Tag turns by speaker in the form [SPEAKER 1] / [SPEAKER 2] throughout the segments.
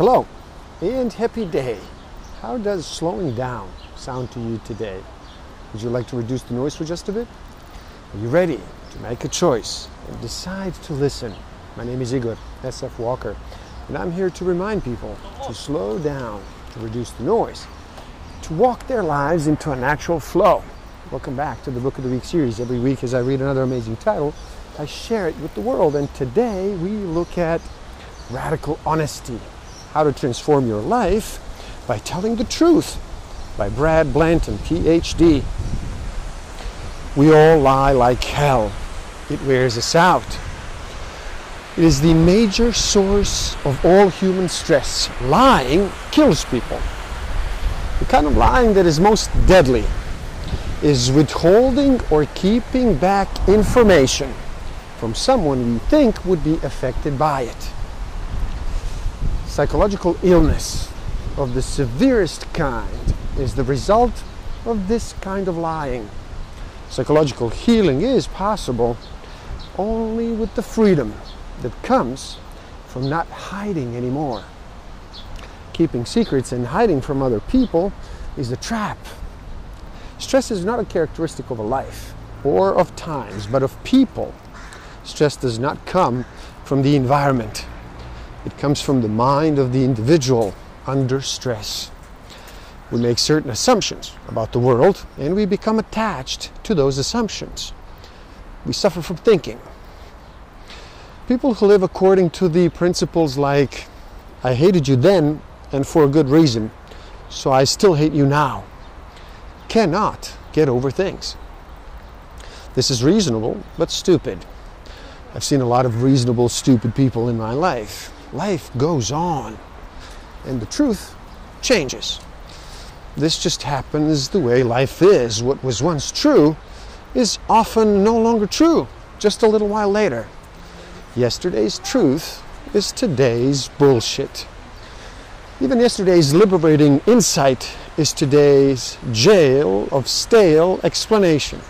[SPEAKER 1] Hello and happy day. How does slowing down sound to you today? Would you like to reduce the noise for just a bit? Are you ready to make a choice and decide to listen? My name is Igor SF Walker, and I'm here to remind people to slow down, to reduce the noise, to walk their lives into a natural flow. Welcome back to the Book of the Week series. Every week, as I read another amazing title, I share it with the world. And today we look at radical honesty how to transform your life by telling the truth by Brad Blanton, PhD. We all lie like hell. It wears us out. It is the major source of all human stress. Lying kills people. The kind of lying that is most deadly is withholding or keeping back information from someone we think would be affected by it psychological illness of the severest kind is the result of this kind of lying. Psychological healing is possible only with the freedom that comes from not hiding anymore. Keeping secrets and hiding from other people is a trap. Stress is not a characteristic of a life or of times, but of people. Stress does not come from the environment. It comes from the mind of the individual under stress. We make certain assumptions about the world and we become attached to those assumptions. We suffer from thinking. People who live according to the principles like, I hated you then and for a good reason, so I still hate you now, cannot get over things. This is reasonable, but stupid. I've seen a lot of reasonable, stupid people in my life life goes on and the truth changes. This just happens the way life is. What was once true is often no longer true just a little while later. Yesterday's truth is today's bullshit. Even yesterday's liberating insight is today's jail of stale explanation.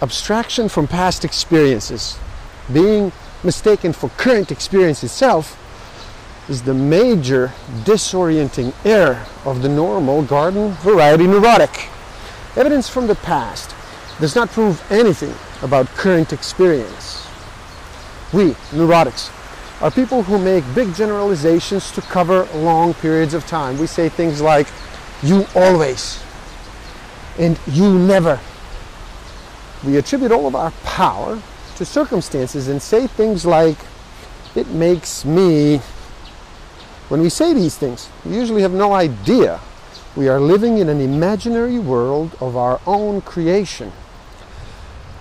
[SPEAKER 1] Abstraction from past experiences, being mistaken for current experience itself is the major disorienting error of the normal garden variety neurotic. Evidence from the past does not prove anything about current experience. We, neurotics, are people who make big generalizations to cover long periods of time. We say things like, you always, and you never. We attribute all of our power to circumstances and say things like, it makes me. When we say these things, we usually have no idea we are living in an imaginary world of our own creation.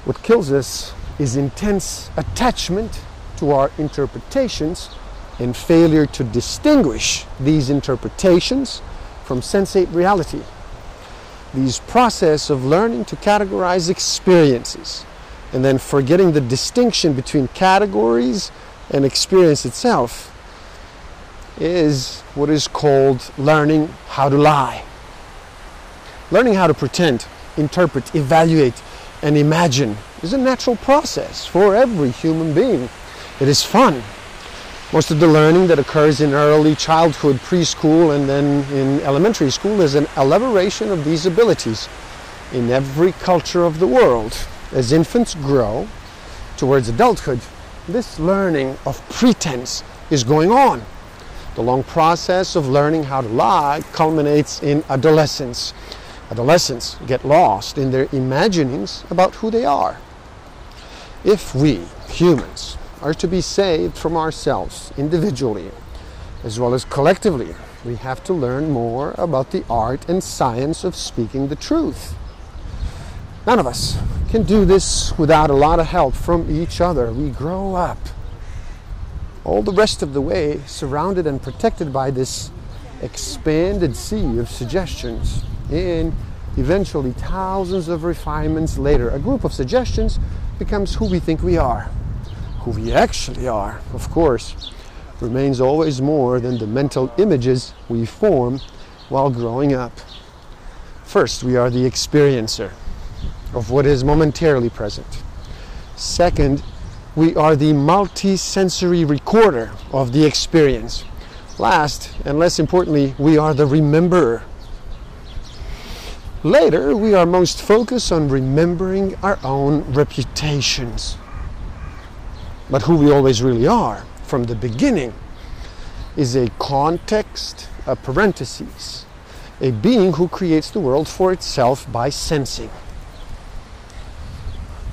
[SPEAKER 1] What kills us is intense attachment to our interpretations and failure to distinguish these interpretations from sensate reality. These process of learning to categorize experiences and then forgetting the distinction between categories and experience itself is what is called learning how to lie. Learning how to pretend, interpret, evaluate, and imagine is a natural process for every human being. It is fun. Most of the learning that occurs in early childhood, preschool, and then in elementary school is an elaboration of these abilities in every culture of the world as infants grow towards adulthood, this learning of pretense is going on. The long process of learning how to lie culminates in adolescence. Adolescents get lost in their imaginings about who they are. If we, humans, are to be saved from ourselves individually as well as collectively, we have to learn more about the art and science of speaking the truth. None of us can do this without a lot of help from each other. We grow up all the rest of the way surrounded and protected by this expanded sea of suggestions. And eventually, thousands of refinements later, a group of suggestions becomes who we think we are. Who we actually are, of course, remains always more than the mental images we form while growing up. First, we are the experiencer of what is momentarily present. Second, we are the multi-sensory recorder of the experience. Last, and less importantly, we are the rememberer. Later, we are most focused on remembering our own reputations. But who we always really are from the beginning is a context, a parenthesis, a being who creates the world for itself by sensing.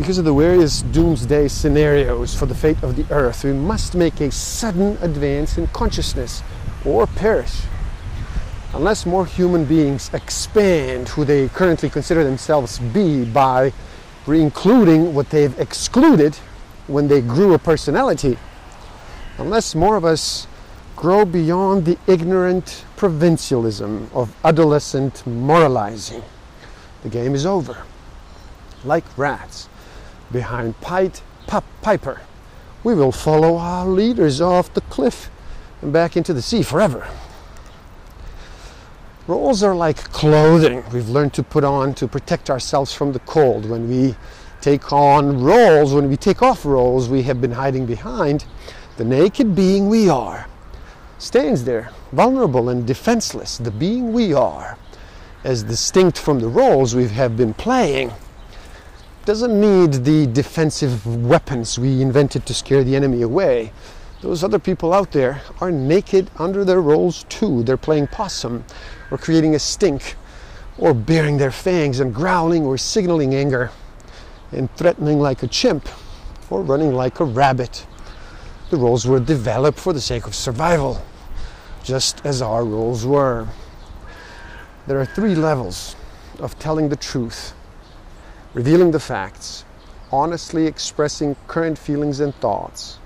[SPEAKER 1] Because of the various doomsday scenarios for the fate of the earth, we must make a sudden advance in consciousness or perish. Unless more human beings expand who they currently consider themselves to be by re-including what they've excluded when they grew a personality, unless more of us grow beyond the ignorant provincialism of adolescent moralizing, the game is over. Like rats behind Pied Piper, we will follow our leaders off the cliff and back into the sea forever. Roles are like clothing we've learned to put on to protect ourselves from the cold. When we take on roles, when we take off roles we have been hiding behind, the naked being we are stands there, vulnerable and defenseless, the being we are, as distinct from the roles we have been playing, doesn't need the defensive weapons we invented to scare the enemy away. Those other people out there are naked under their roles too. They're playing possum, or creating a stink, or baring their fangs and growling or signaling anger, and threatening like a chimp, or running like a rabbit. The roles were developed for the sake of survival just as our roles were. There are three levels of telling the truth revealing the facts, honestly expressing current feelings and thoughts,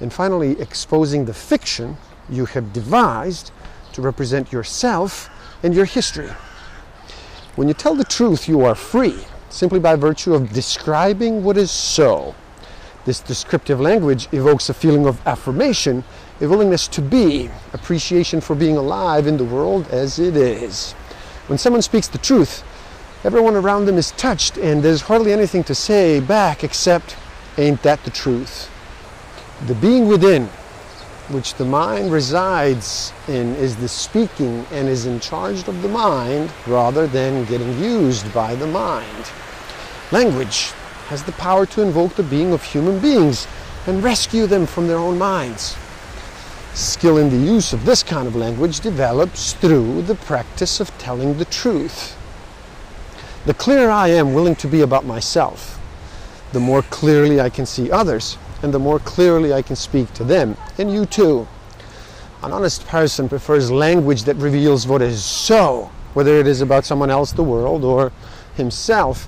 [SPEAKER 1] and finally exposing the fiction you have devised to represent yourself and your history. When you tell the truth, you are free simply by virtue of describing what is so. This descriptive language evokes a feeling of affirmation a willingness to be, appreciation for being alive in the world as it is. When someone speaks the truth, everyone around them is touched, and there's hardly anything to say back except, Ain't that the truth? The being within, which the mind resides in, is the speaking and is in charge of the mind rather than getting used by the mind. Language has the power to invoke the being of human beings and rescue them from their own minds. Skill in the use of this kind of language develops through the practice of telling the truth. The clearer I am willing to be about myself, the more clearly I can see others, and the more clearly I can speak to them, and you too. An honest person prefers language that reveals what is so, whether it is about someone else, the world, or himself.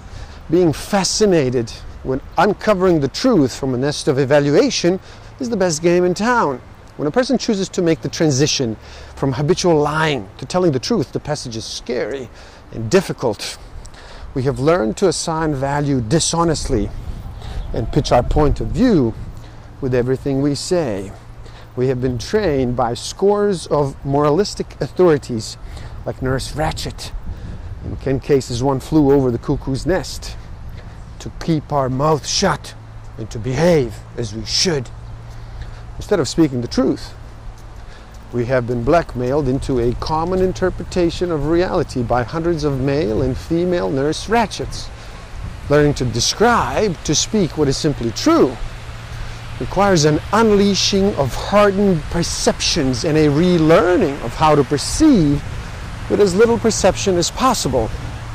[SPEAKER 1] Being fascinated when uncovering the truth from a nest of evaluation is the best game in town. When a person chooses to make the transition from habitual lying to telling the truth, the passage is scary and difficult. We have learned to assign value dishonestly and pitch our point of view with everything we say. We have been trained by scores of moralistic authorities like Nurse Ratched. In Ken Kesey's, one flew over the cuckoo's nest to keep our mouth shut and to behave as we should instead of speaking the truth. We have been blackmailed into a common interpretation of reality by hundreds of male and female nurse Ratcheds. Learning to describe, to speak what is simply true, requires an unleashing of hardened perceptions and a relearning of how to perceive with as little perception as possible.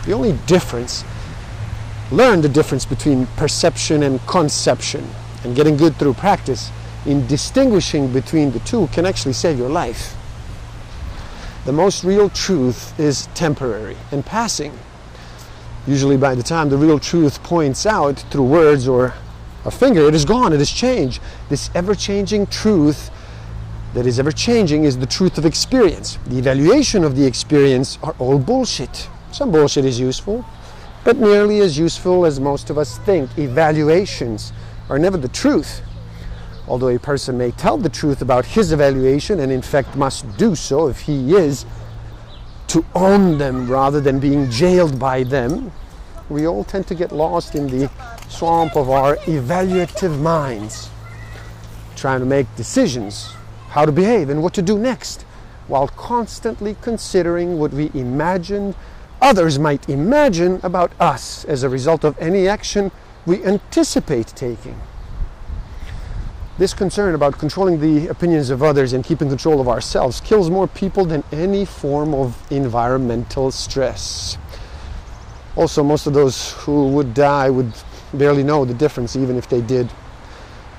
[SPEAKER 1] The only difference, learn the difference between perception and conception, and getting good through practice in distinguishing between the two can actually save your life. The most real truth is temporary and passing. Usually, by the time the real truth points out through words or a finger, it is gone, it is changed. This ever changing truth that is ever changing is the truth of experience. The evaluation of the experience are all bullshit. Some bullshit is useful, but nearly as useful as most of us think. Evaluations are never the truth although a person may tell the truth about his evaluation and in fact must do so if he is to own them rather than being jailed by them, we all tend to get lost in the swamp of our evaluative minds, trying to make decisions, how to behave and what to do next. while constantly considering what we imagined others might imagine about us as a result of any action we anticipate taking. This concern about controlling the opinions of others and keeping control of ourselves kills more people than any form of environmental stress. Also, most of those who would die would barely know the difference, even if they did.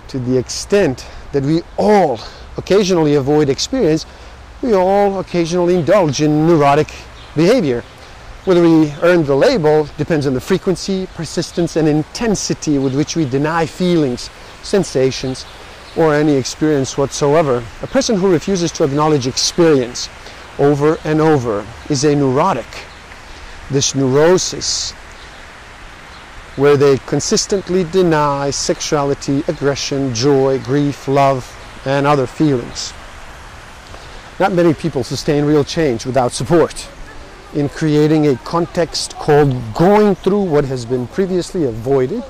[SPEAKER 1] To the extent that we all occasionally avoid experience, we all occasionally indulge in neurotic behavior. Whether we earn the label depends on the frequency, persistence, and intensity with which we deny feelings, sensations, or any experience whatsoever. A person who refuses to acknowledge experience over and over is a neurotic. This neurosis, where they consistently deny sexuality, aggression, joy, grief, love, and other feelings. Not many people sustain real change without support in creating a context called going through what has been previously avoided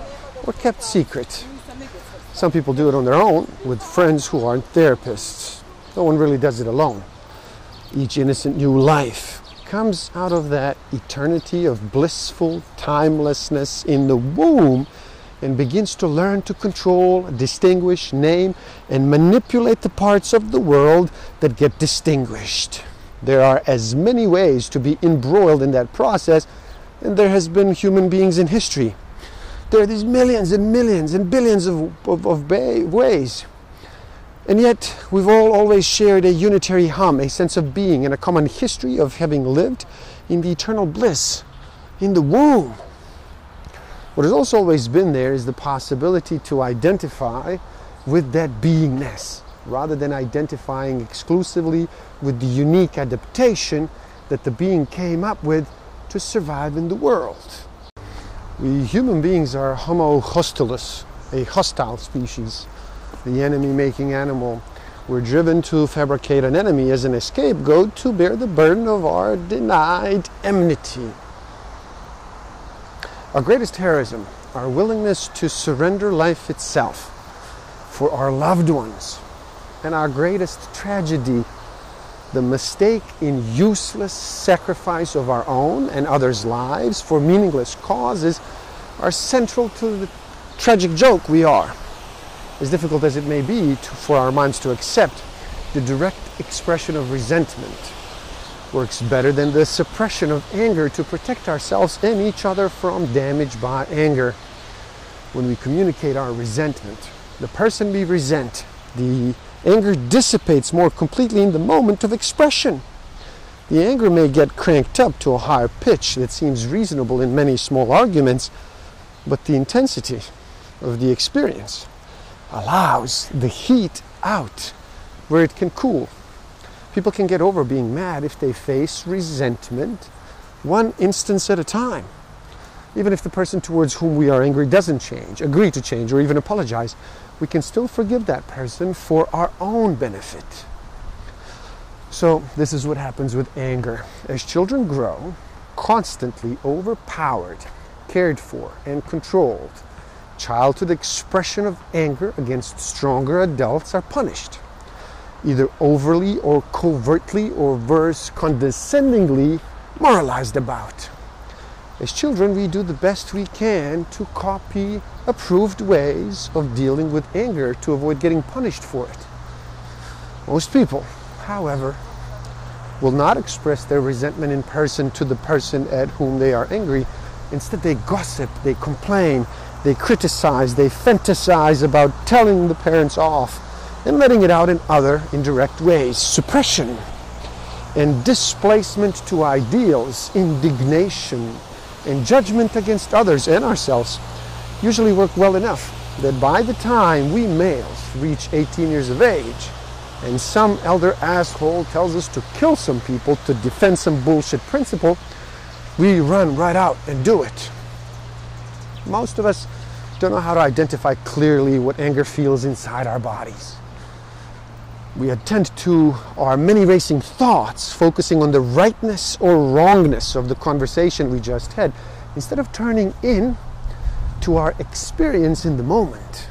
[SPEAKER 1] or kept secret. Some people do it on their own with friends who aren't therapists. No one really does it alone. Each innocent new life comes out of that eternity of blissful timelessness in the womb and begins to learn to control, distinguish, name, and manipulate the parts of the world that get distinguished. There are as many ways to be embroiled in that process, and there has been human beings in history there are these millions and millions and billions of, of, of ways. And yet, we've all always shared a unitary hum, a sense of being, and a common history of having lived in the eternal bliss in the womb. What has also always been there is the possibility to identify with that beingness rather than identifying exclusively with the unique adaptation that the being came up with to survive in the world. We human beings are Homo hostilus, a hostile species, the enemy making animal. We're driven to fabricate an enemy as an scapegoat to bear the burden of our denied enmity. Our greatest heroism, our willingness to surrender life itself for our loved ones, and our greatest tragedy, the mistake in useless sacrifice of our own and others' lives for meaningless causes are central to the tragic joke we are. As difficult as it may be to, for our minds to accept, the direct expression of resentment works better than the suppression of anger to protect ourselves and each other from damage by anger. When we communicate our resentment, the person we resent, the anger dissipates more completely in the moment of expression. The anger may get cranked up to a higher pitch that seems reasonable in many small arguments, but the intensity of the experience allows the heat out where it can cool. People can get over being mad if they face resentment one instance at a time. Even if the person towards whom we are angry doesn't change, agree to change, or even apologize, we can still forgive that person for our own benefit. So, this is what happens with anger. As children grow, constantly overpowered, cared for, and controlled, childhood expression of anger against stronger adults are punished, either overly or covertly, or worse, condescendingly moralized about. As children, we do the best we can to copy approved ways of dealing with anger to avoid getting punished for it. Most people, however, will not express their resentment in person to the person at whom they are angry. Instead, they gossip, they complain, they criticize, they fantasize about telling the parents off and letting it out in other indirect ways. Suppression and displacement to ideals, indignation, and judgment against others and ourselves usually work well enough that by the time we males reach 18 years of age and some elder asshole tells us to kill some people to defend some bullshit principle, we run right out and do it. Most of us don't know how to identify clearly what anger feels inside our bodies. We attend to our many racing thoughts, focusing on the rightness or wrongness of the conversation we just had, instead of turning in to our experience in the moment.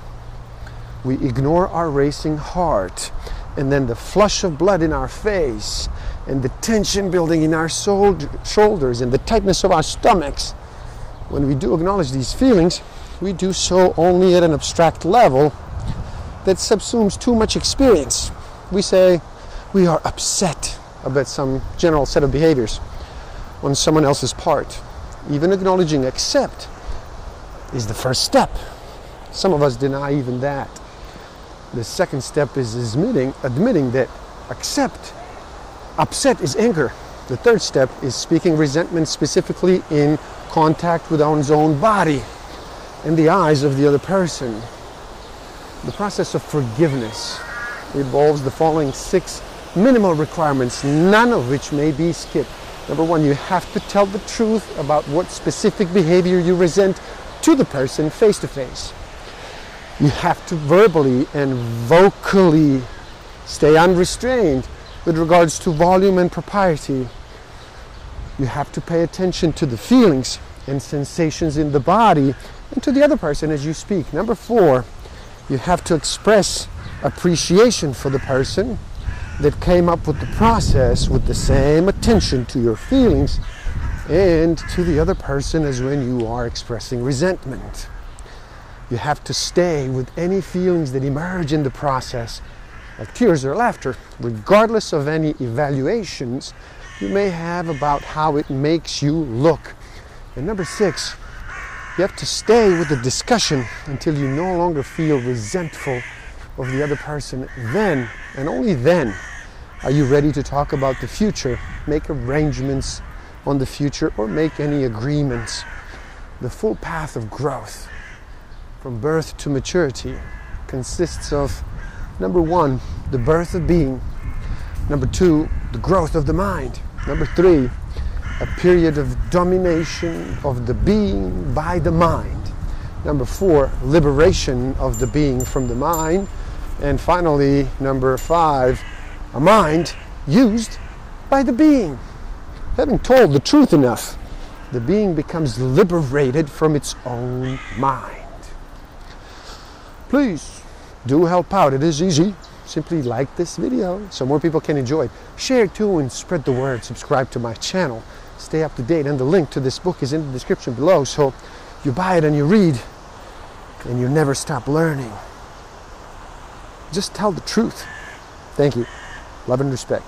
[SPEAKER 1] We ignore our racing heart and then the flush of blood in our face, and the tension building in our soul, shoulders, and the tightness of our stomachs, when we do acknowledge these feelings, we do so only at an abstract level that subsumes too much experience. We say we are upset about some general set of behaviors on someone else's part. Even acknowledging accept is the first step. Some of us deny even that. The second step is admitting, admitting that accept, upset is anger. The third step is speaking resentment specifically in contact with one's own body and the eyes of the other person. The process of forgiveness involves the following six minimal requirements, none of which may be skipped. Number one, you have to tell the truth about what specific behavior you resent to the person face to face. You have to verbally and vocally stay unrestrained with regards to volume and propriety. You have to pay attention to the feelings and sensations in the body and to the other person as you speak. Number four, you have to express appreciation for the person that came up with the process with the same attention to your feelings and to the other person as when you are expressing resentment. You have to stay with any feelings that emerge in the process, like tears or laughter, regardless of any evaluations you may have about how it makes you look. And number six, you have to stay with the discussion until you no longer feel resentful of the other person. Then, and only then, are you ready to talk about the future, make arrangements on the future, or make any agreements? The full path of growth from birth to maturity consists of number one, the birth of being, number two, the growth of the mind, number three, a period of domination of the being by the mind, number four, liberation of the being from the mind, and finally, number five, a mind used by the being. Having told the truth enough, the being becomes liberated from its own mind. Please do help out. It is easy. Simply like this video so more people can enjoy it. Share it too and spread the word. Subscribe to my channel. Stay up to date. And the link to this book is in the description below. So you buy it and you read and you never stop learning. Just tell the truth. Thank you. Love and respect.